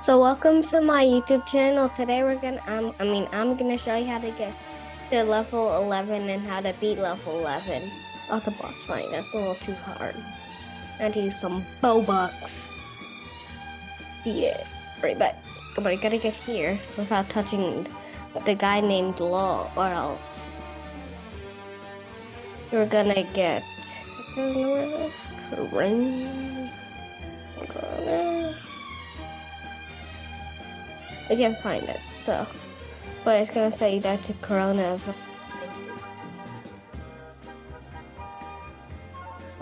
So welcome to my YouTube channel. Today we're gonna um I mean I'm gonna show you how to get to level 11 and how to beat level 11. Oh the boss fight, that's a little too hard. And to use some Robux. Beat it. Right back. But I gotta get here without touching the guy named Law or else you're gonna get I don't know where it is. I can't find it, so. But it's gonna say that to Corona.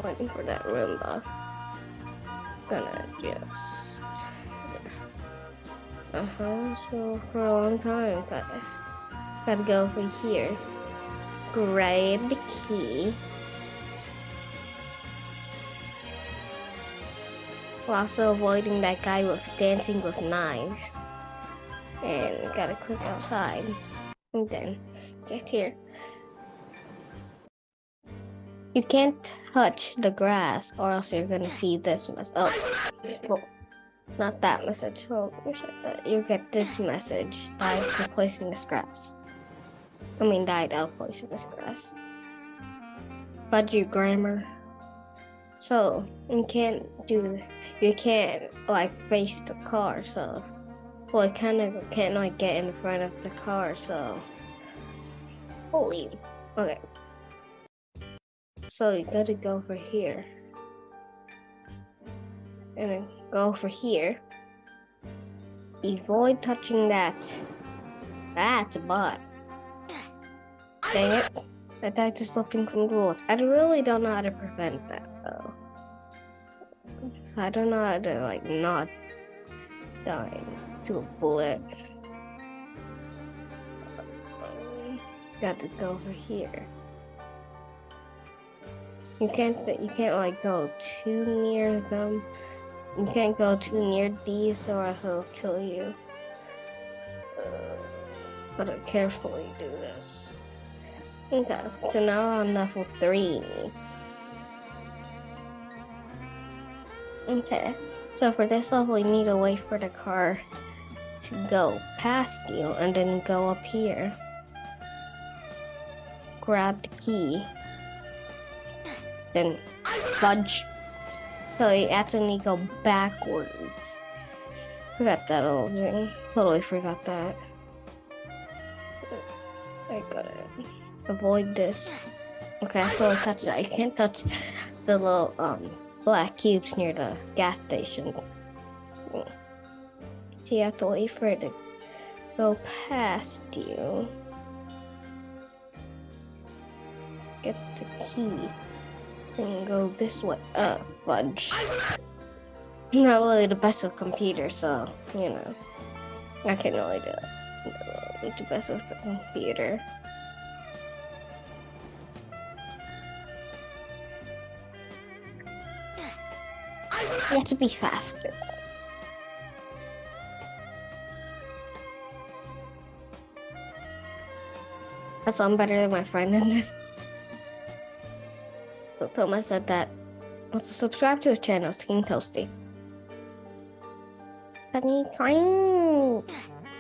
Waiting for that Roomba. Gonna just. Uh huh. So for a long time, gotta gotta go over here. Grab the key. While also avoiding that guy with dancing with knives and gotta click outside and then get here. You can't touch the grass or else you're gonna see this message. Oh, well, not that message. Oh, you get this message. Died to poisonous grass. I mean, died of poisonous grass. Fudgy grammar. So you can't do, you can't like face the car. So I kind of can't like get in front of the car, so holy. Okay. So you gotta go for here. And then go for here. Avoid touching that. That's a bot. Dang it. I died to looking from. I really don't know how to prevent that though. So I don't know how to like not dying to a bullet. Got to go over here. You can't you can't like go too near them. You can't go too near these or else it'll kill you. Uh, gotta carefully do this. Okay, so now on level three. Okay, so for this level, you need to wait for the car to go past you and then go up here. Grab the key. Then fudge. So you actually go backwards. Forgot that little thing. Totally forgot that. I gotta avoid this. Okay, so I touch it. I can't touch the little um black cubes near the gas station. So you have to wait for it to go past you. Get the key and go this way. Uh, fudge. I'm not really the best with computers, so, you know, I can't really do it. I'm the best with the computer. You have to be faster. So I'm better than my friend in this. So Thomas said that. Also subscribe to his channel, King Toasty. Sunny cream.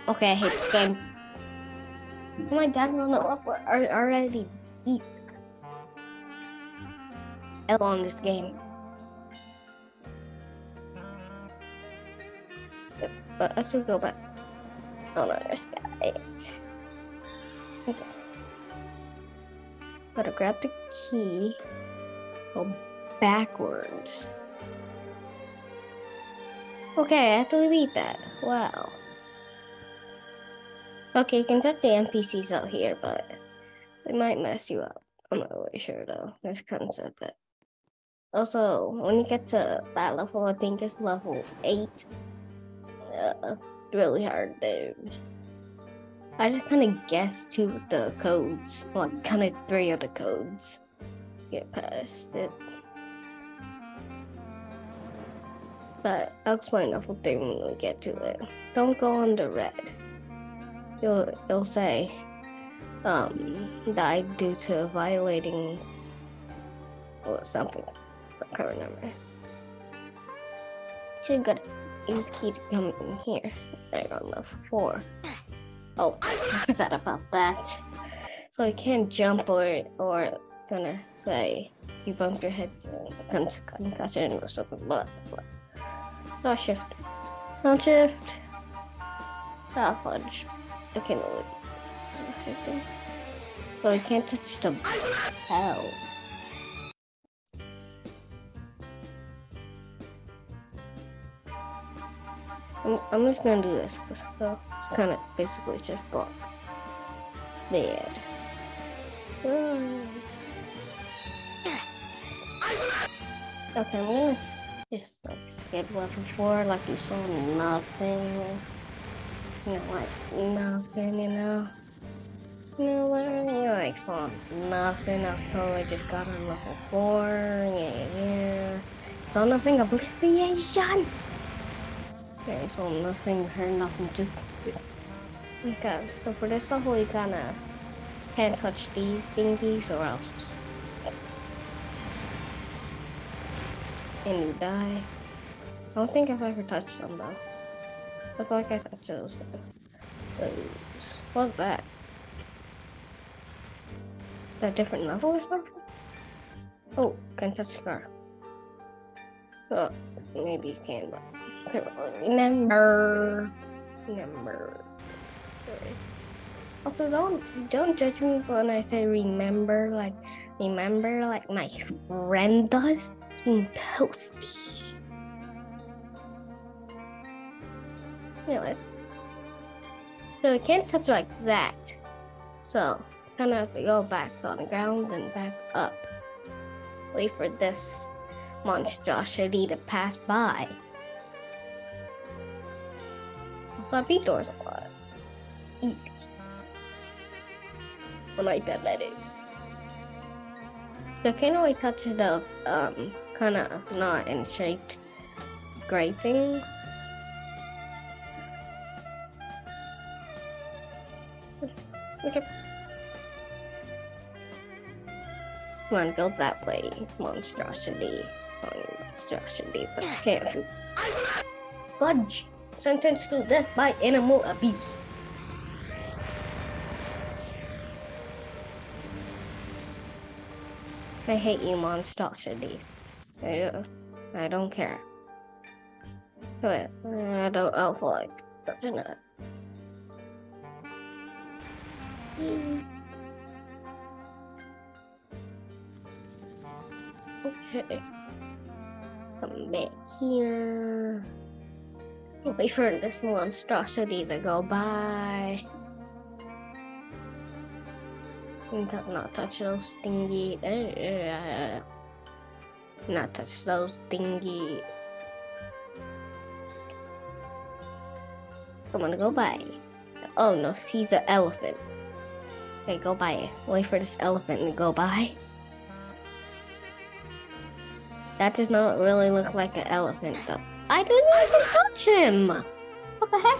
Okay, I hate this game. My dad on the level are already beat L on this game. But let's go back. Oh no, there's guys. Okay. Gotta grab the key, go backwards. Okay, I actually beat that. Wow. Okay, you can put the NPCs out here, but they might mess you up. I'm not really sure though. There's concept that. Also, when you get to that level, I think it's level 8. Uh, really hard there. I just kind of guessed two of the codes, like kind of three of the codes. Get past it. But I'll explain the whole thing when we get to it. Don't go on the red. You'll it'll say, um, died due to violating or something. I can't remember. Good. Key to come in here. There on level four. Oh, I forgot about that. So you can't jump or or gonna say you bump your head to con- concussion or something. Blah blah. No shift. No shift. Ah, fudge. I can only do this. So we can't touch the hell. I'm, I'm just gonna do this because it's kind of basically just block. Bad. Okay, I'm gonna just like skip level four, like you saw nothing. You know, like nothing, you know. You know, literally, like saw nothing. I totally just got on level four. Yeah, yeah, yeah. Saw nothing. Obliviation. Okay, so nothing, here, nothing too. Okay, so for this level, you kind of can't touch these thingies or else. And you die. I don't think I've ever touched them though. Feel like I touched those. those. What's that? That different level or something? Oh, can touch the car. Oh, maybe you can, but Remember. Remember. Sorry. Also, don't don't judge me when I say remember. Like remember, like my friend does. in toasty. Anyways, so you can't touch like that. So kind of have to go back on the ground and back up. Wait for this monstrosity to pass by. So I beat doors a lot. Easy. I like that that is. So I touch those um kind of not in shaped gray things. Okay. Come on, go that way, monstrosity. Monstrosity, but can't you? Fudge! Sentenced to death by animal abuse. I hate you, monstrosity. I, uh, I don't care. Wait, I don't I don't feel like touching it. Okay. Come back here. Wait for this monstrosity to go by. Not, touch those thingy. Not touch those thingy. Gonna go by. Oh no, he's an elephant. Okay, go by. Wait for this elephant to go by. That does not really look like an elephant though. I didn't even touch him! What the heck?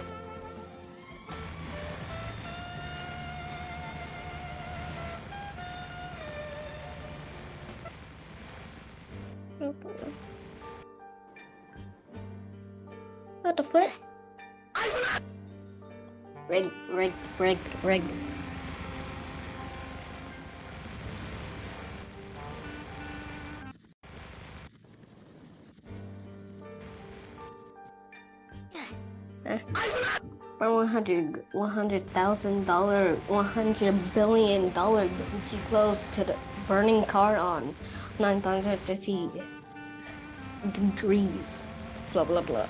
What the flip? Rig, rig, rig, rig. $100,000 $100 billion bougie clothes to the burning car on 960 degrees blah blah blah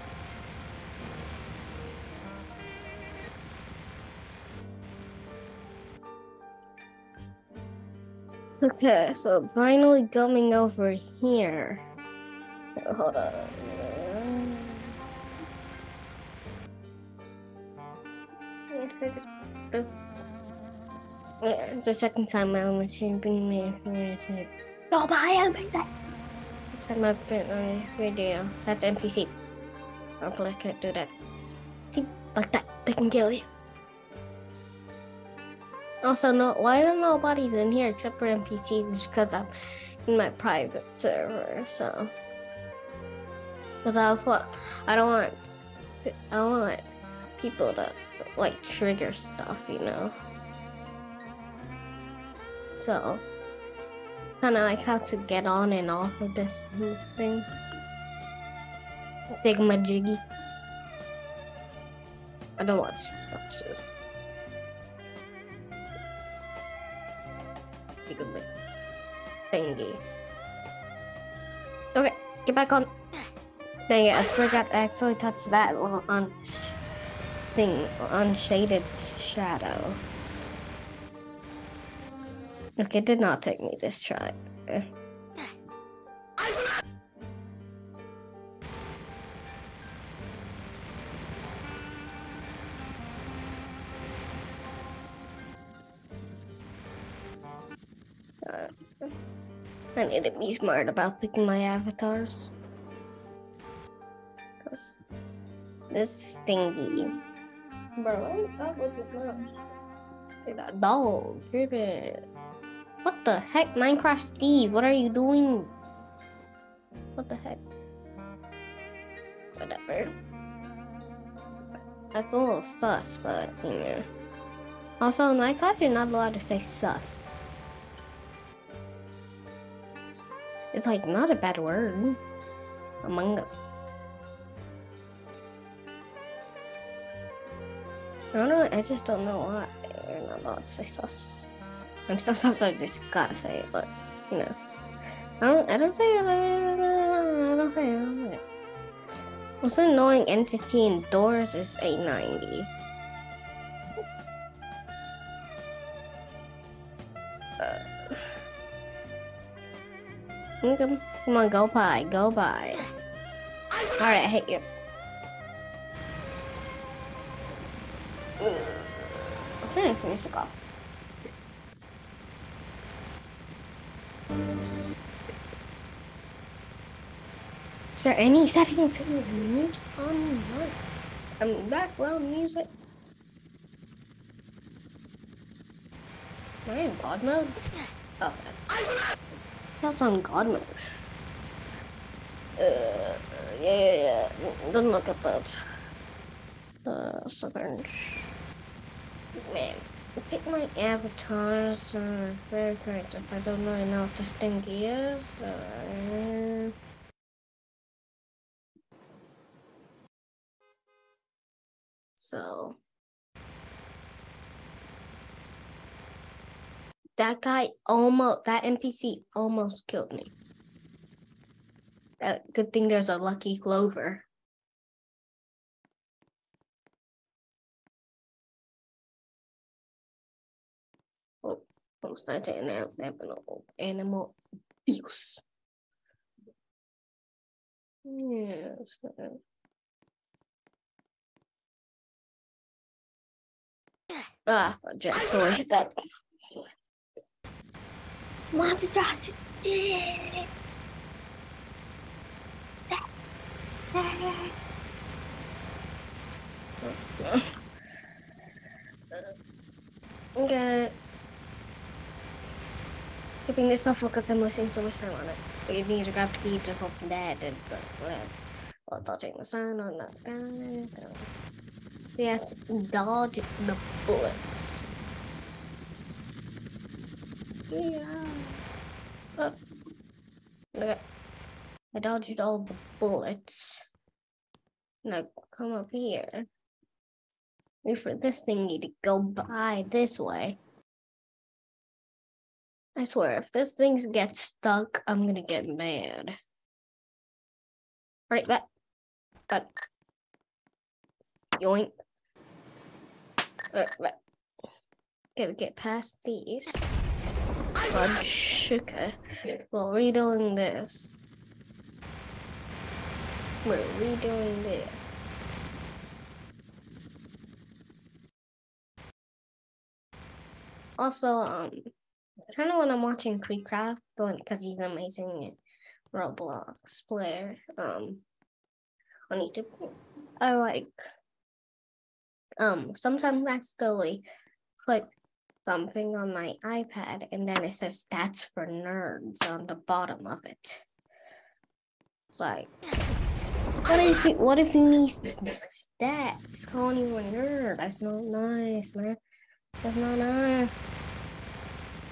Okay, so finally coming over here. Hold on. The second time my machine being made said, No, but I am busy. Time I've been on video. That's NPC. Our police can't do that. See, like that, they can kill you. Also, no, why are nobody's in here except for NPCs? Is because I'm in my private server, so. Because I I don't want I want people to like trigger stuff, you know. So, kind of like how to get on and off of this thing. Sigma Jiggy. I don't watch this. Sigma thingy. Okay, get back on. Dang it, I forgot to actually touch that on thing, unshaded shadow. Okay, it did not take me this try. I need to be smart about picking my avatars. Cause this thingy. Bro, what was it? That dog. What the heck? Minecraft Steve, what are you doing? What the heck? Whatever. That's a little sus, but you know. Also, in Minecraft, you're not allowed to say sus. It's like not a bad word. Among Us. I don't I just don't know why you're not allowed to say sus. And sometimes I just gotta say it, but you know. I don't I don't say it. I don't say it. What's annoying entity indoors is 890. Come, uh. come on, go by, go by. All right, I hate you. Is there any settings in your mute on what? Um, background music? Am I in God mode? Okay. That's on God mode. Uh, yeah, yeah, yeah. Don't look at that. Uh, southern. Man, pick my avatars very correct if I don't really know what this thing is. So. That guy almost, that NPC almost killed me. That good thing there's a lucky clover. I'm starting to animal, animal abuse. Yes. Ah, Jack's away that. Monstrosity! Okay. Skipping this off because I'm wasting too much time on it. But you need to grab the key to open that and while dodging the sun on that guy. We have to dodge the bullets. Yeah. Oh. Look I dodged all the bullets. Now come up here. Wait for this thingy to go by this way. I swear, if this thing gets stuck, I'm gonna get mad. Right back. Got yoink. Right, right. Gotta get past these. Fudge. Okay. Well, redoing this. We're redoing this. Also, um, kind of when I'm watching KreekCraft, going because he's an amazing Roblox player, um, on YouTube. I like, um, sometimes accidentally click something on my iPad and then it says stats for nerds on the bottom of it. It's like What if you, what if you need stats? Calling you a nerd. That's not nice, man. That's not nice.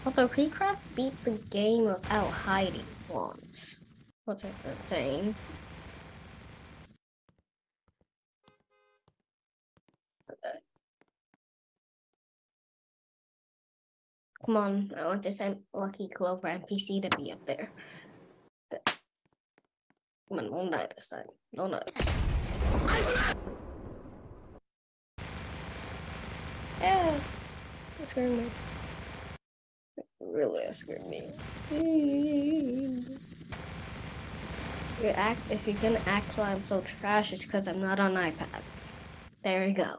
Although KreekCraft beat the game without hiding once. What is that saying? Come on, I want this Lucky Clover NPC to be up there. Come on, don't die this time. Don't die. Yeah, it scared me. Really scared me. Act if you're gonna act why I'm so trash, it's because I'm not on iPad. There you go.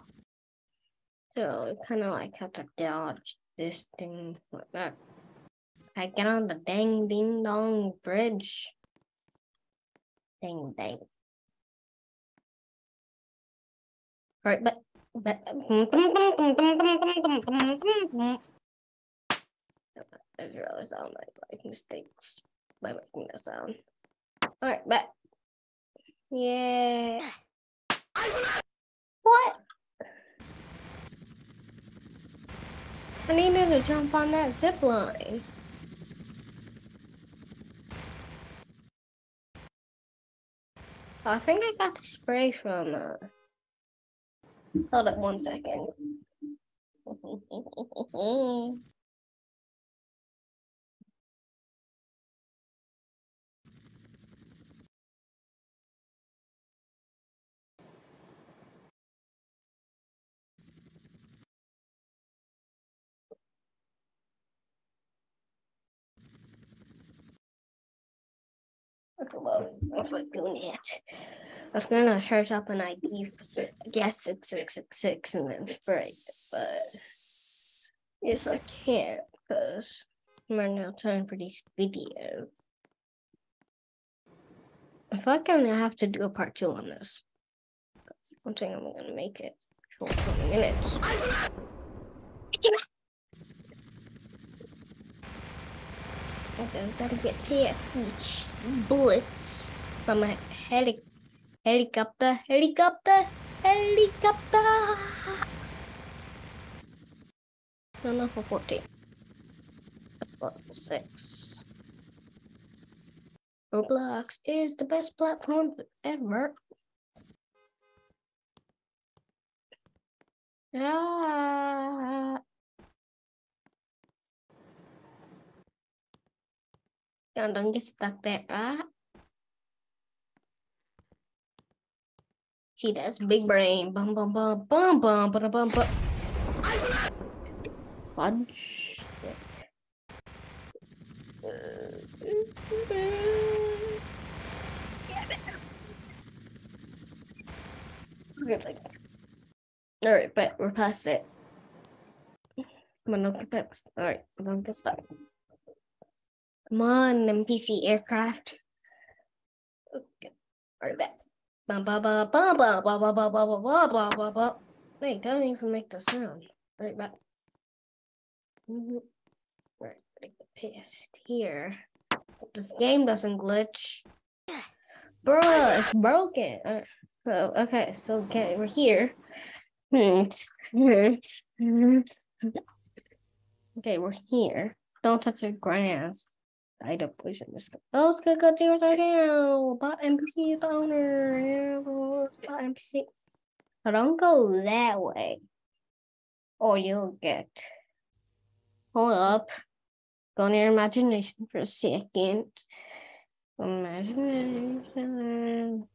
So kind of like have to dodge this thing like that. I get on the dang ding dong bridge. Dang dang. Alright, but but I realized I don't like mistakes by making that sound. Alright, but yeah. What? I needed to jump on that zip line. I think I got the spray from, uh... Hold up one second. Well, if I doing it. I was gonna search up an ID for guess six six six six and then spray it, but yes I can't because I'm running out of time for these videos. If I can, I have to do a part two on this. I'm saying I'm gonna make it for 20 minutes. Okay, gotta get past each bullets from a heli helicopter, helicopter, helicopter. No, no, for 14. Level 6. Roblox is the best platform ever. Ah. Yeah, don't get stuck there. See, that's big brain. Bum, bum, bum, bum, bum, bum, bum, bum. Fudge. All right, but we're past it. Come on, don't get past. All right, don't get stuck. Come on, NPC aircraft. Okay, right, back. Ba ba ba ba ba ba ba ba ba ba ba ba ba. Wait, don't even make the sound. Right, back. Mm-hmm. Right, get pissed here. This game doesn't glitch. Bruh, it's broken. Uh, oh, okay, so okay, we're here. okay, we're here. Don't touch the grass. I don't in this. Oh, it's good, good, zero, zero. Bot NPC is the owner. Bot NPC. Don't go that way. Or you'll get. Hold up. Go your imagination for a second. Imagination.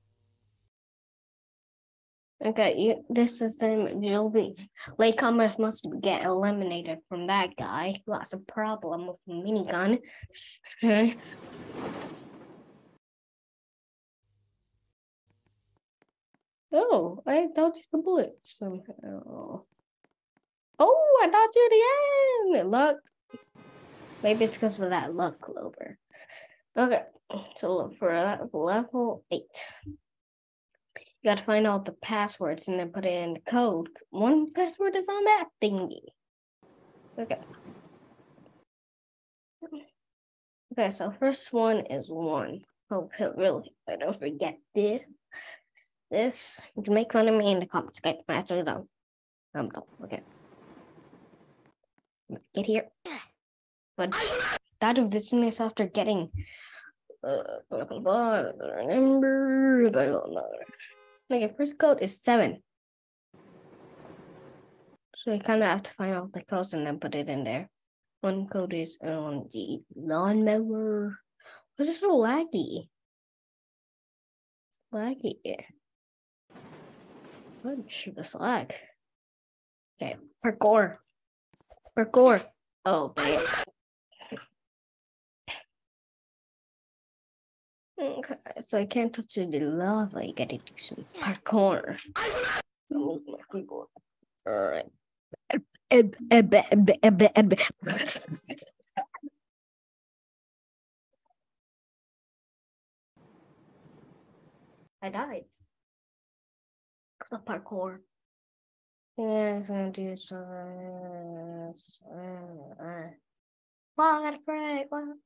Okay, this is the you'll be latecomers must get eliminated from that guy who has a problem with a minigun. Okay. oh, I dodged the bullet somehow. Oh, I dodged it again. Luck. Maybe it's because of that luck clover. Okay, so look for that level eight. You gotta find all the passwords and then put in the code. One password is on that thingy. Okay. Okay, so first one is one. Hope really I don't forget this. this. You can make fun of me in the comments. Okay, actually done. I'm done. Okay. Get here. But that of this is after getting uh, blah, blah, blah, remember okay first code is seven. So you kind of have to find out the codes and then put it in there. One code is on the lawnmower why is it so laggy? It's laggy. What should this lag okay parkour. Parkour. Oh damn Okay, so I can't touch the lava. I gotta do some parkour. Oh my keyboard. All right. I died. Because of parkour. Yeah, I'm gonna do some. Uh, uh, well, I got it correct. Well.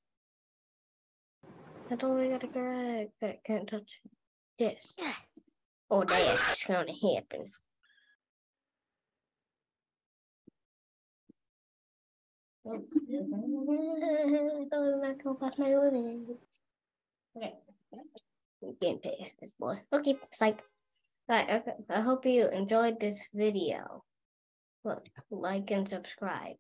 I totally got it correct. I can't touch this. Oh, that's gonna happen. Oh, not go past my limit. Okay. Getting past this boy. Okay, psych. Alright, okay. I hope you enjoyed this video. Look, like and subscribe.